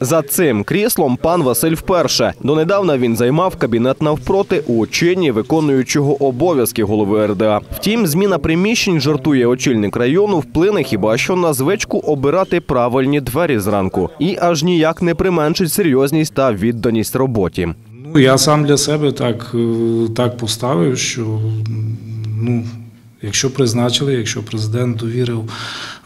За цим кріслом пан Василь вперше. Донедавна він займав кабінет навпроти у чині виконуючого обов'язки голови РДА. Втім, зміна приміщень жартує очільник району вплине хіба що на звичку обирати правильні двері зранку і аж ніяк не применшить серйозність та відданість роботі. Ну, я сам для себе так, е, так поставив, що ну, якщо призначили, якщо президент довірив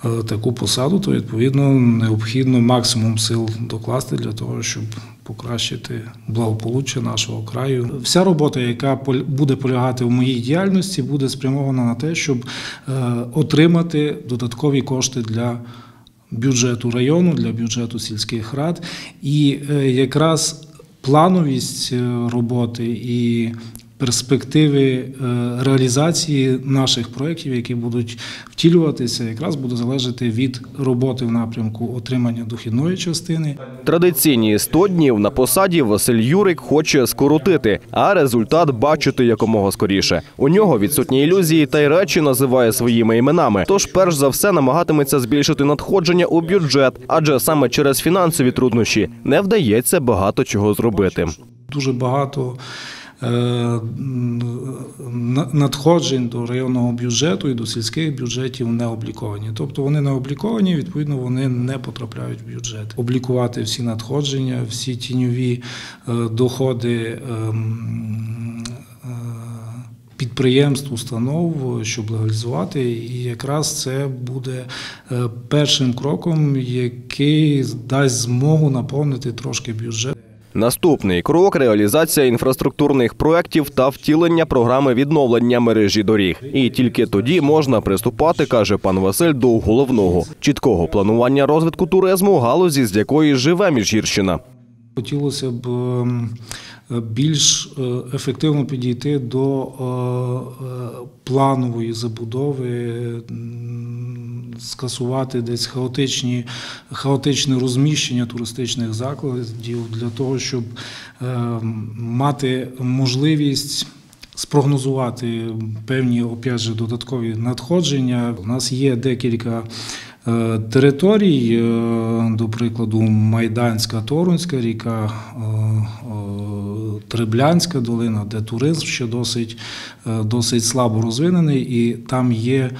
е, таку посаду, то відповідно необхідно максимум сил докласти для того, щоб покращити благополуччя нашого краю. Вся робота, яка буде полягати в моїй діяльності, буде спрямована на те, щоб е, отримати додаткові кошти для бюджету району, для бюджету сільських рад. І е, якраз плановість роботи і перспективи е, реалізації наших проєктів, які будуть втілюватися, якраз буде залежати від роботи в напрямку отримання дохідної частини. Традиційні 100 днів на посаді Василь Юрик хоче скоротити, а результат бачити якомога скоріше. У нього відсутні ілюзії та й речі називає своїми іменами. Тож, перш за все, намагатиметься збільшити надходження у бюджет, адже саме через фінансові труднощі не вдається багато чого зробити. Дуже багато надходжень до районного бюджету і до сільських бюджетів не обліковані. Тобто вони не обліковані, відповідно, вони не потрапляють в бюджет. Облікувати всі надходження, всі тіньові е, доходи. ем, е, Підприємств, установ, щоб легалізувати, і якраз це буде е, першим кроком, який дасть змогу наповнити трошки бюджет. Наступний крок реалізація інфраструктурних проєктів та втілення програми відновлення мережі доріг. І тільки тоді можна приступати, каже пан Василь, до головного чіткого планування розвитку туризму, галузі, з якої живе Міжгірщина. Хотілося б ем, більш е, ефективно підійти до е, е, планової забудови, скасувати десь хаотичні, хаотичне розміщення туристичних закладів для того, щоб ем, мати можливість. Спрогнозувати певні опять же, додаткові надходження. У нас є декілька е, територій, е, до прикладу, Майданська, Торунська ріка, е, е, Треблянська долина, де туризм ще досить, е, досить слабо розвинений, і там є.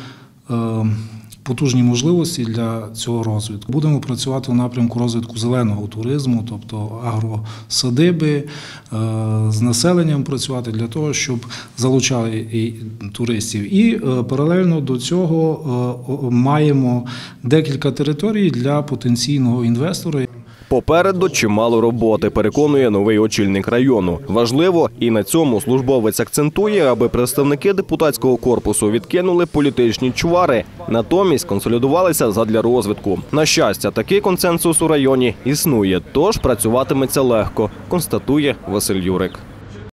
Потужні можливості для цього розвитку. Будемо працювати у напрямку розвитку зеленого туризму, тобто агросадиби, е, з населенням працювати для того, щоб залучали і туристів. І е, паралельно до цього е, маємо декілька територій для потенційного інвестора. Попереду чимало роботи, переконує новий очільник району. Важливо, і на цьому службовець акцентує, аби представники депутатського корпусу відкинули політичні чвари, натомість консолідувалися задля розвитку. На щастя, такий консенсус у районі існує, тож працюватиметься легко, констатує Василь Юрик.